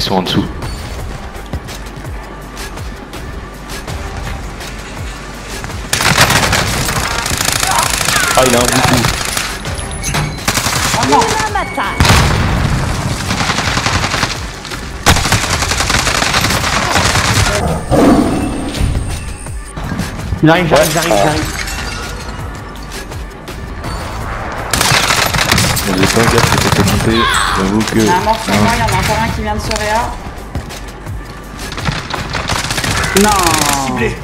Ils sont en dessous. Ah, il a un beaucoup. Il arrive, j'arrive, j'arrive, j'arrive. Vous êtes pas gaffe J'avoue que. Il y a un mort sur moi, il y en a encore un qui vient de se réa. Non Ciblé.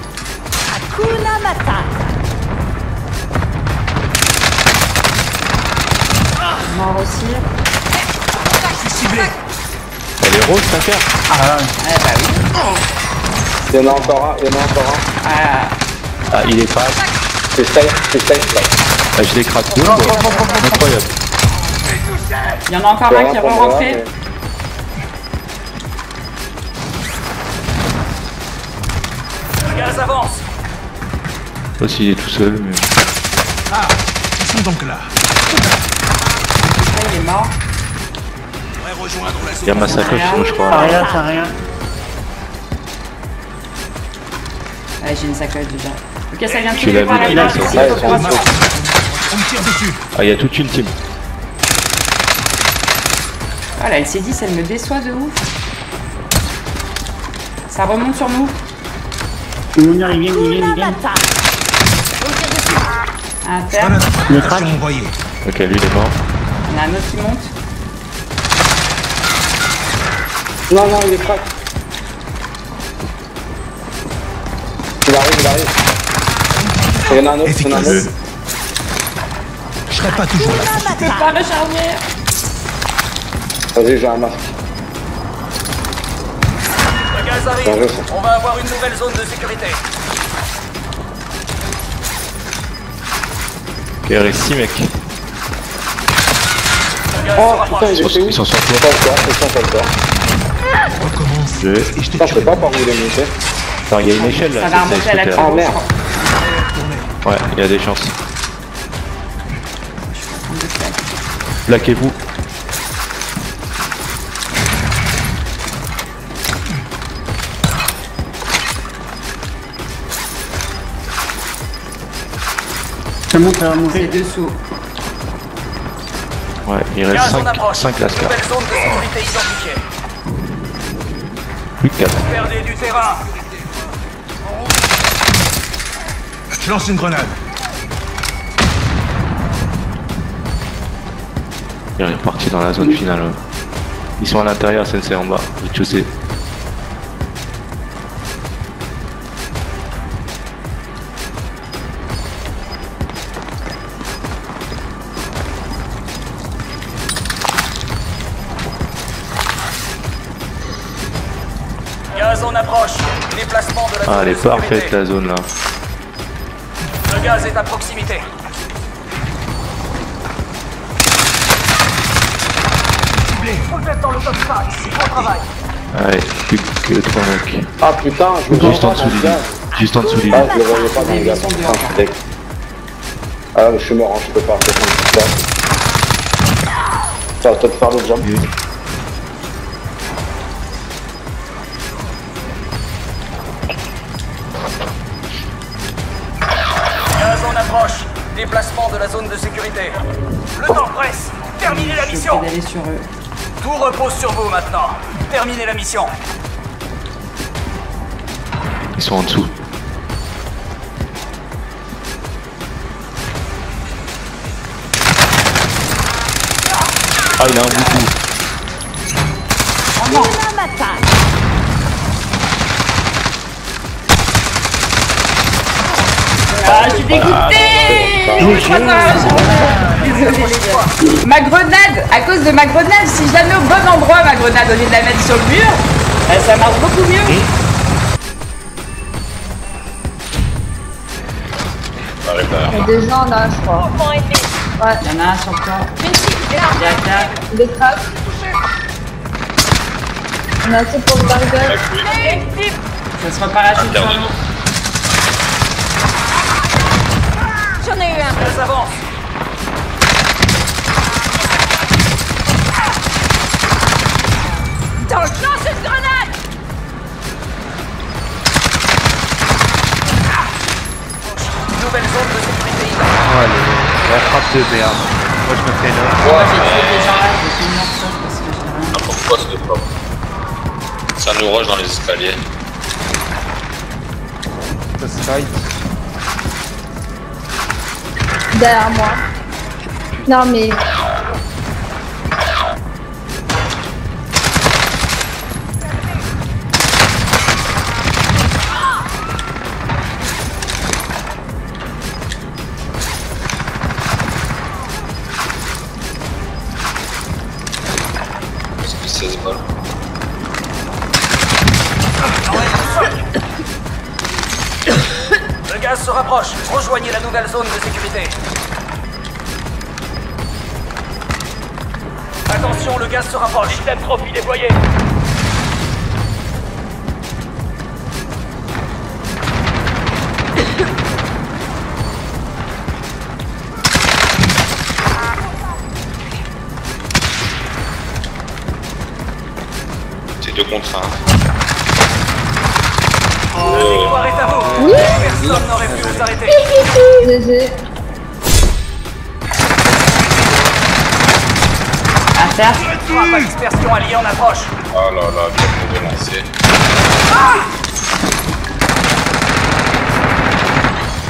Hakuna Matata. Mort aussi. Je suis ciblé. Elle est rose ta carte Ah, Eh bah oui. Il y en a encore un, il y en a encore un. Ah, Ah, il est crack. C'est safe, c'est safe là. Ah, je l'ai crack deux. Incroyable. Il y en a encore un qui est re-rentré. mais- Le gaz avance. Je sais pas s'il est tout seul, mais. Ah, ils sont donc là. Là, il est mort. Il y a zone. ma sacoche, Rien. sinon je ça crois. rien, ça rien. Ouais, j'ai une sacoche déjà. Ok, ça vient de Tu tirer l'as par la dessus. Ah, il y a toute une team. Ah, la LC10, elle me déçoit de ouf. Ça remonte sur nous. Ils viennent, ils Hakuna viennent. Matata. À terre. Le crack. Ok, lui il est mort. Il y en a un autre qui monte. Non, non, il est crack. Il arrive, il arrive. Il y en a un autre, il y en a un Efficace. autre. Je serai pas toujours là. Je peux pas recharger. Vas-y, j'ai un masque. Le gaz Danger, arrive. ça. On va avoir une nouvelle zone de sécurité. Ok, reste 6 mecs. Le gaz Oh putain, Ils est sont, où ils sont sur Pas toi. encore, c'est pas encore. Recommence. Je- te Putain, je sais pas par où il est monté. Attends, il y a une échelle là. Ça va remonter à la. Ah merde. Ouais, il y a des chances. Plaquez-vous. Monter. dessous. Ouais, il reste Gaz en 5, approche. 5 lascars. Nouvelle zone de sécurité identifiée. Plus que 4. Perdez du terrain. Je lance une grenade. Il est reparti dans la zone finale. Ils sont à l'intérieur, Sensei en bas. Tu sais. En approche. Déplacement de la zone Ah, elle de est parfaite la zone là. Le gaz est à proximité. Ciblé. Vous êtes dans le top 5. Bon travail. Ouais, plus que 3 mecs. Ah putain, je me Juste en dessous du. Juste en dessous du Ah, je le voyais pas dans Les Putain, je suis. Ah, mais je suis mort, hein, je peux pas faire comme ça. Ça va peut-être faire l'autre jambe. Déplacement de la zone de sécurité. Le temps presse. Terminez la Je mission. vais d'aller sur eux. Tout repose sur vous maintenant. Terminez la mission. Ils sont en dessous. Ah, il a un beaucoup. Matata. Ah, je suis dégoûtée Trois Désolée, les gars. Ma grenade, à cause de ma grenade, si je la mets au bon endroit, ma grenade, au lieu de la mettre sur le mur, euh, ça marche beaucoup mieux. Il y a des gens là, je crois. Il y en a un sur toi. Il y a quatre. Des cracks. On a assez pour le burger. Ça se reparachute sur nous. J'en ai eu un. Lance une grenade Nouvelle zone de sécurité. Oh, la frappe de merde. Moi, je me fais une Moi j'ai tué des gens là, je vais finir ça parce que j'ai rien. Ah, pourquoi ce Ça nous rush dans les escaliers. Derrière moi. Non mais. Se rapproche. Rejoignez la nouvelle zone de sécurité. Attention, le gaz se rapproche. Système trophy déployé. C'est deux contre un. La victoire est à vous. Personne n'aurait pu vous arrêter. GG. À faire Frappe à dispersion alliée en approche. Oh là là, bien mauvais lancé.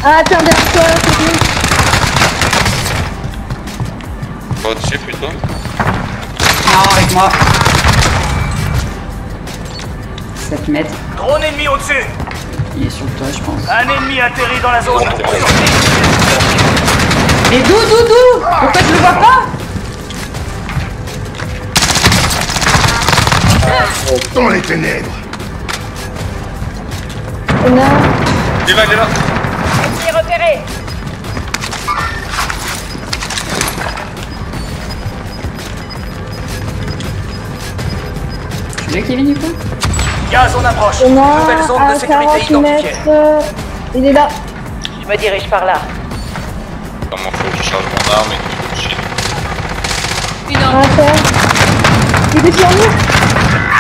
Ah, tiens, derrière toi, c'est. Pas au-dessus plutôt Non, avec moi. 7 mètres. Drone ennemi au-dessus. Il est sur le toit, je pense. Un ennemi atterri dans la zone. Mais d'où, d'où, d'où? Pourquoi je le vois pas? On a. Il est là, il est là Ennemi repéré Tu veux Kevin du coup? Gaz en approche. On Nouvelle a zone de sécurité 40 identifiée. mètres. euh, Il est là. Je me dirige par là. Comment faut que je charge mon arme et que je chie Une en terre. Il est sur nous.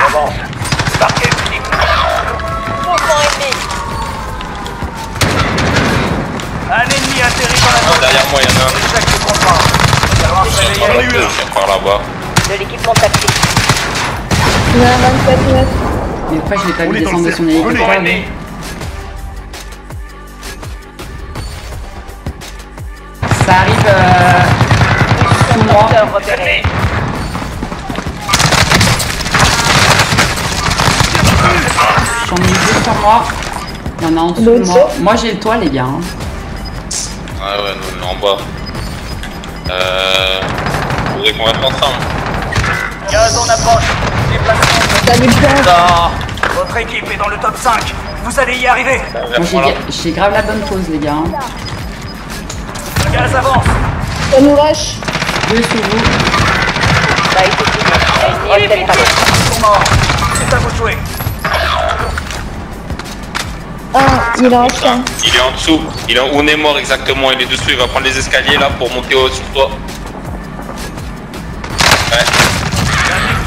Avance. Marquez le type. mouvement ennemi. Un ennemi atterri dans la Ah, zone. derrière moi, il y en a un. Échec de combat. Il réveiller. viens par là-bas. De l'équipement tactique. On a 27 mètres. Mais pourquoi je l'ai pas vu descendre de son hélicoptère Ça arrive euh, sous moi. J'en ai deux sur moi. Il y en a en dessous de moi. Moi j'ai le toit les gars. hein. Ah ouais, nous, on est en bas. Euh... Vous voudrez qu'on reste ensemble Gaz en approche. Déplacement. Salut, Pierre. Ah, Votre équipe est dans le top 5. Vous allez y arriver. J'ai grave la bonne pause les gars. hein. Le gaz avance. Ça nous rush. Deux sous vous. Morts. C'est à vous de jouer. Ah, il en reste un. Il est en dessous. Il est en... On est mort exactement. Il est dessous. Il va prendre les escaliers là pour monter au sur toi.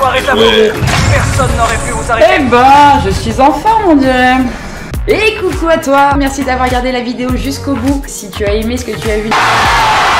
Ouais. Personne n'aurait pu vous Eh ben, je suis en forme on dirait. Et coucou à toi, merci d'avoir regardé la vidéo jusqu'au bout. Si tu as aimé ce que tu as vu,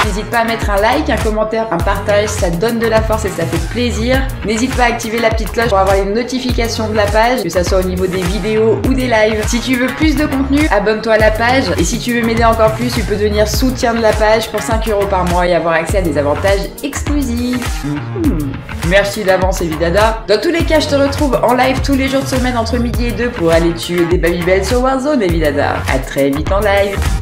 n'hésite pas à mettre un like, un commentaire, un partage, ça donne de la force et ça fait plaisir. N'hésite pas à activer la petite cloche pour avoir les notifications de la page, que ça soit au niveau des vidéos ou des lives. Si tu veux plus de contenu, abonne-toi à la page. Et si tu veux m'aider encore plus, tu peux devenir soutien de la page pour 5 euros par mois et avoir accès à des avantages exclusifs. Hmm. Merci d'avance Evidada. Dans tous les cas, je te retrouve en live tous les jours de semaine entre midi et 2 pour aller tuer des Babybel sur Warzone Evidada. A très vite en live.